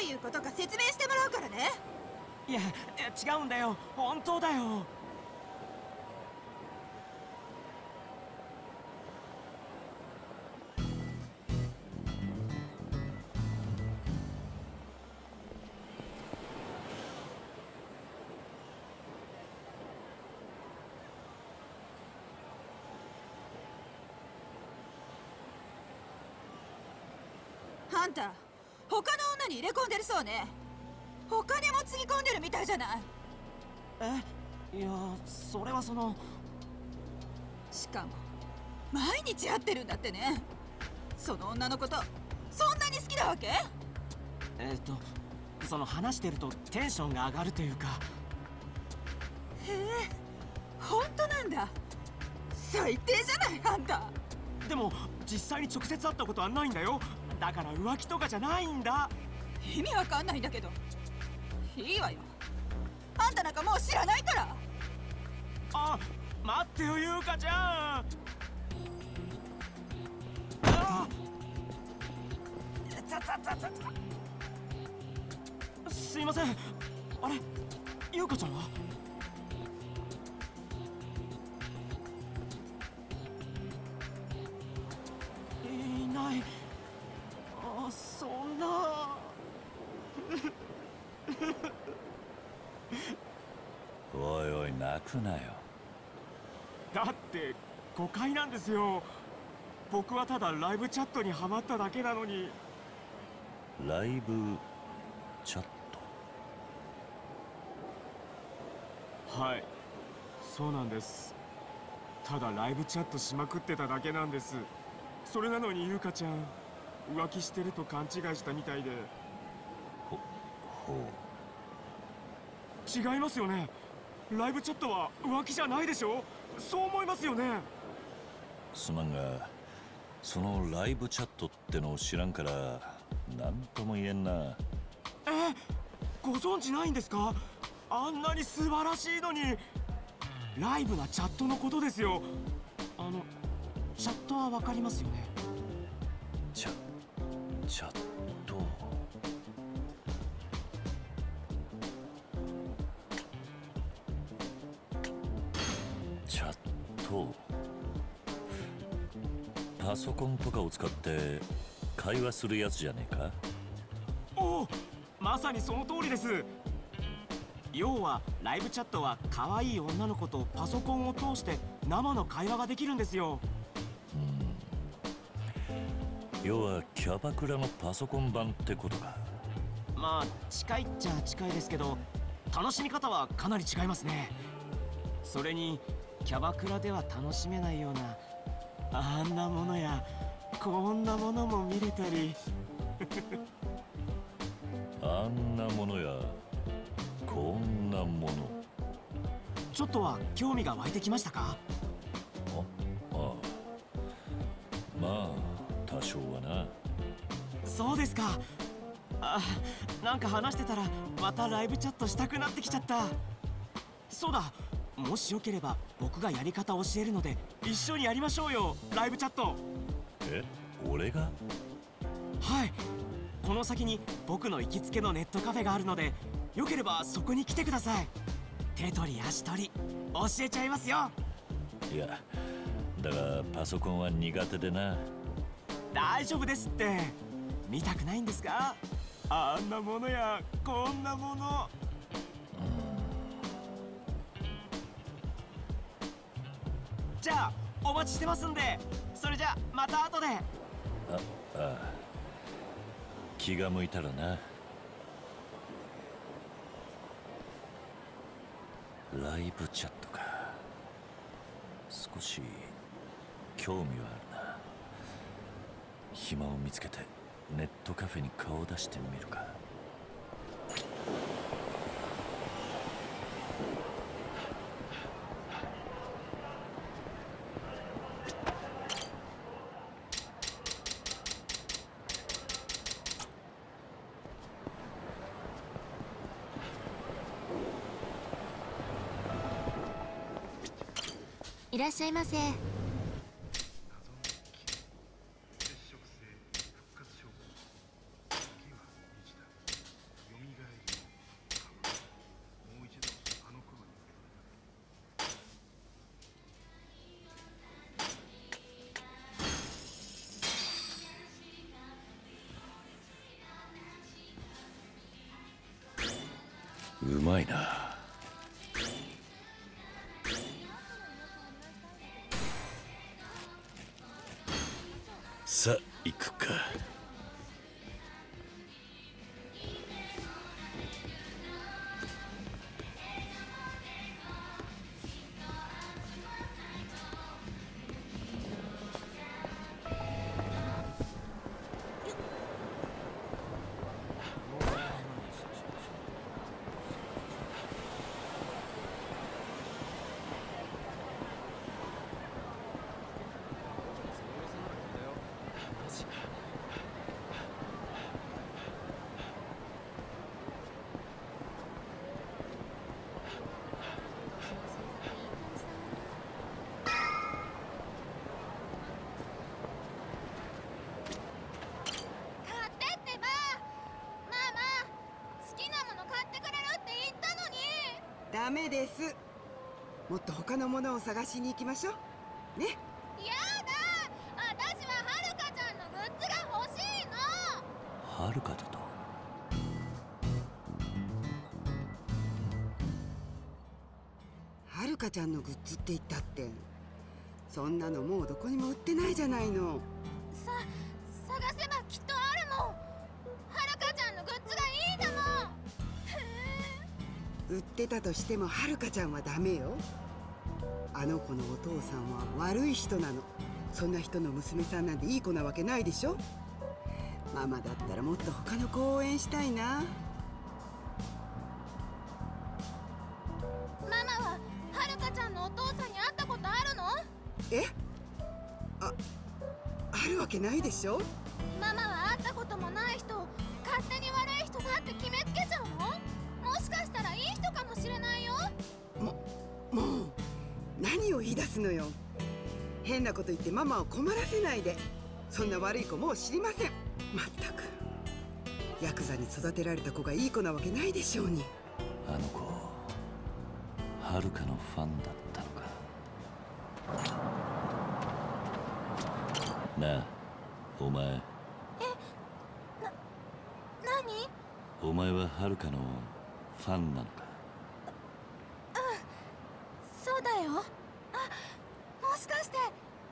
いうことか説明してもらうからね。いやいや違うんだよ。本当だよ。あんた他の女に入れ込んでるそうね。お金もつぎ込んでるみたいじゃない。えいやそれはその。しかも毎日会ってるんだってね。その女のことそんなに好きなわけ？えっ、とその話してるとテンションが上がるというか。へえ本当なんだ。最低じゃないあんた。でも実際に直接会ったことはないんだよだから浮気とかじゃないんだ。意味わかんないんだけど。いいわよ。あんたなんかもう知らないから。あ待ってよ優香ちゃん。あすいませんあれ優香ちゃんはくなよ。だって誤解なんですよ。僕はただライブチャットにハマっただけなのに。ライブチャット？はい。そうなんです。ただライブチャットしまくってただけなんです。それなのに優香ちゃん浮気してると勘違いしたみたいで。ほ違いますよねライブチャットは浮気じゃないでしょ？そう思いますよね。すまんがそのライブチャットってのを知らんから何とも言えんな。えご存知ないんですか？あんなに素晴らしいのに。ライブなチャットのことですよ。あのチャットはわかりますよね。チャチャット？ャットパソコンとかを使って会話するやつじゃねえか？おおまさにその通りです。要はライブチャットは可愛い女の子とパソコンを通して生の会話ができるんですよ。要はキャバクラのパソコン版ってことか。まあ近いっちゃ近いですけど楽しみ方はかなり違いますね。それにキャバクラでは楽しめないようなあんなものやこんなものも見れたり。あんなものやこんなもの。ちょっとは興味が湧いてきましたか？ああまあ多少はな。そうですか。あなんか話してたらまたライブチャットしたくなってきちゃった。そうだもしよければ僕がやり方教えるので一緒にやりましょうよライブチャット。え？俺が？はい。この先に僕の行きつけのネットカフェがあるのでよければそこに来てください。手取り足取り教えちゃいますよ。いやだがパソコンは苦手でな。大丈夫ですって。見たくないんですか？あんなものやこんなものじゃあお待ちしてますんで。それじゃまた後で。あああ。気が向いたらな。ライブチャットか。少し興味はあるな。暇を見つけてネットカフェに顔を出してみるか。いらっしゃいませうまいな。ダメです。もっと他のものを探しに行きましょう。ね？やだ。私ははるかちゃんのグッズが欲しいの。はるかだと？はるかちゃんのグッズって言ったってそんなのもうどこにも売ってないじゃないの売ってたとしてもはるかちゃんはダメよ。あの子のお父さんは悪い人なの。そんな人の娘さんなんていい子なわけないでしょ。ママだったらもっと他の子を応援したいな。ママははるかちゃんのお父さんに会ったことあるの？え？ああるわけないでしょ何を言い出すのよ。変なこと言ってママを困らせないで。そんな悪い子もう知りません。まったく。ヤクザに育てられた子がいい子なわけないでしょうに。あの子はるかのファンだったのか。なあお前。何？お前ははるかのファンなのかそうだよあもしかして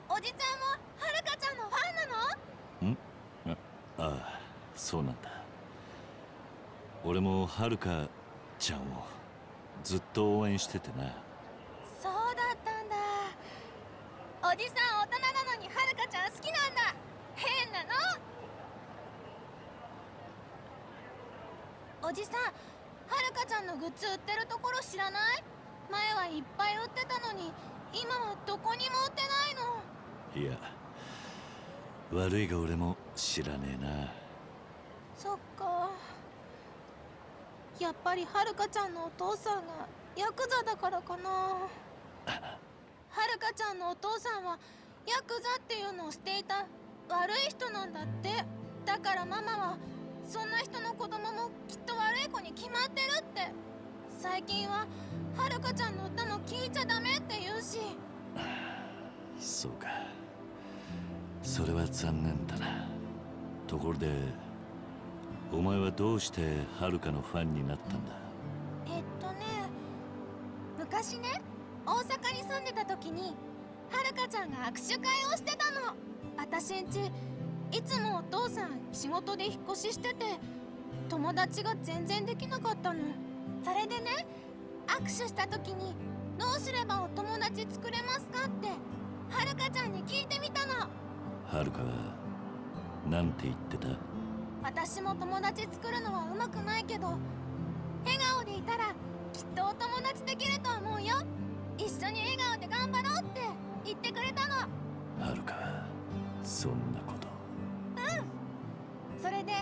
おじちゃんもはるかちゃんのファンなの？ん？あああそうなんだ。俺もはるかちゃんをずっと応援しててな。そうだったんだ。おじさん大人なのにはるかちゃん好きなんだ。変なの？おじさんはるかちゃんのグッズ売ってるところ知らない？前はいっぱい売ってたのに今はどこにも売ってないのいや悪いが俺も知らねえな。そっか。やっぱりはるかちゃんのお父さんがヤクザだからかな。はるかちゃんのお父さんはヤクザっていうのをしていた悪い人なんだって。だからママはそんな人の子供もきっと悪い子に決まってるって。最近ははるかちゃんの歌も聞いちゃダメって言うし。そうかそれは残念だな。ところでお前はどうしてはるかのファンになったんだ？えっとね昔ね大阪に住んでた時にはるかちゃんが握手会をしてたの。私んちいつもお父さん仕事で引っ越ししてて友達が全然できなかったの。それでね握手した時にどうすればお友達作れますかってはるかちゃんに聞いてみたの。はるかはなんて言ってた？私も友達作るのはうまくないけど笑顔でいたらきっとお友達できると思うよ。一緒に笑顔で頑張ろうって言ってくれたの。はるかはそんなこと。それで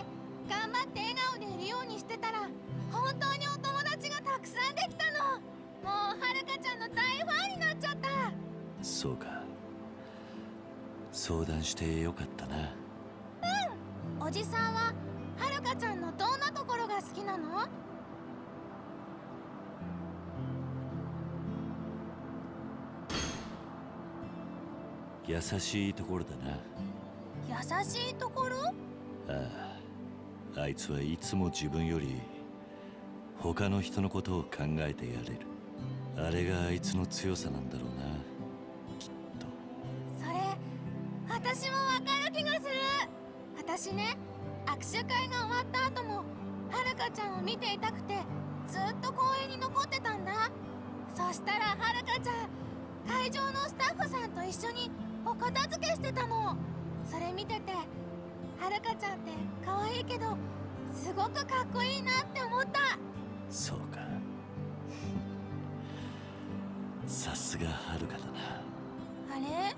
頑張って笑顔でいるようにしてたら本当にお友達がたくさんできたの。もうはるかちゃんの大ファンになっちゃった。そうか相談してよかったな。おじさんははるかちゃんのどんなところが好きなの？優しいところだな。優しいところ？あああいつはいつも自分より他の人のことを考えてやれる。あれがあいつの強さなんだろうな私もわかる気がする。私ね握手会が終わった後もはるかちゃんを見ていたくてずっと公園に残ってたんだ。そしたらはるかちゃん会場のスタッフさんと一緒にお片付けしてたの。それ見ててはるかちゃんって可愛いけどすごくかっこいいなって思った。そうか。さすがはるかだな。あれ？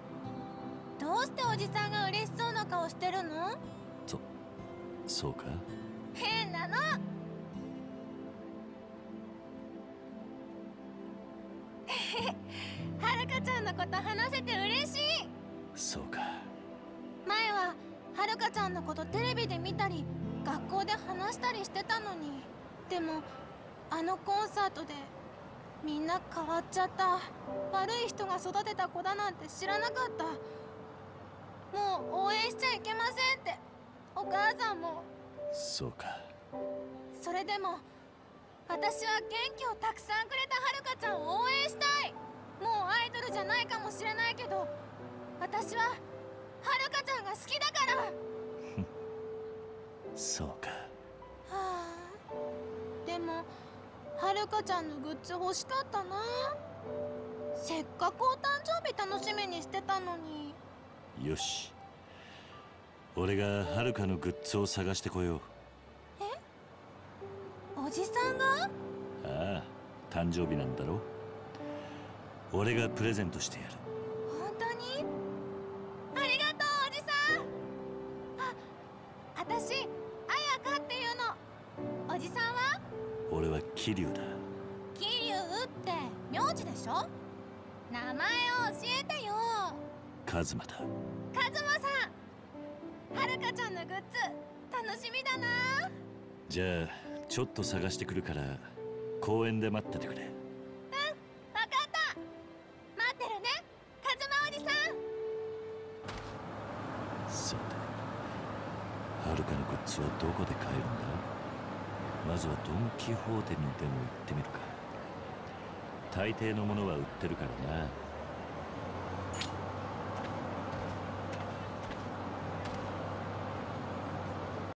どうしておじさんが嬉しそうな顔してるの？そそうか？変なの！はるかちゃんのこと話せて嬉しい！そうか。前ははるかちゃんのことテレビで見たり学校で話したりしてたのに。でもあのコンサートでみんな変わっちゃった。悪い人が育てた子だなんて知らなかったもう応援しちゃいけませんって。お母さんも。そうか。それでも私は元気をたくさんくれたはるかちゃんを応援したい。もうアイドルじゃないかもしれないけど私ははるかちゃんが好きだから。はそうか。あ。でもはるかちゃんのグッズ欲しかったな。せっかくお誕生日楽しみにしてたのによし。俺がはるかのグッズを探してこよう。おじさんが？ああ誕生日なんだろ？俺がプレゼントしてやる。本当に？ありがとうおじさん。あ私あやかっていうの。おじさんは？俺は桐生だ。桐生って名字でしょ？名前を教えてよ。カズマだカズマさんはるかちゃんのグッズ楽しみだな。じゃあちょっと探してくるから公園で待っててくれ。わかった。待ってるねカズマおじさん。さてはるかのグッズはどこで買えるんだ？まずはドン・キホーテにでも行ってみるか。大抵のものは売ってるからな